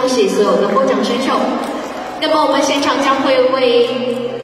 恭喜所有的获奖选手。那么我们现场将会为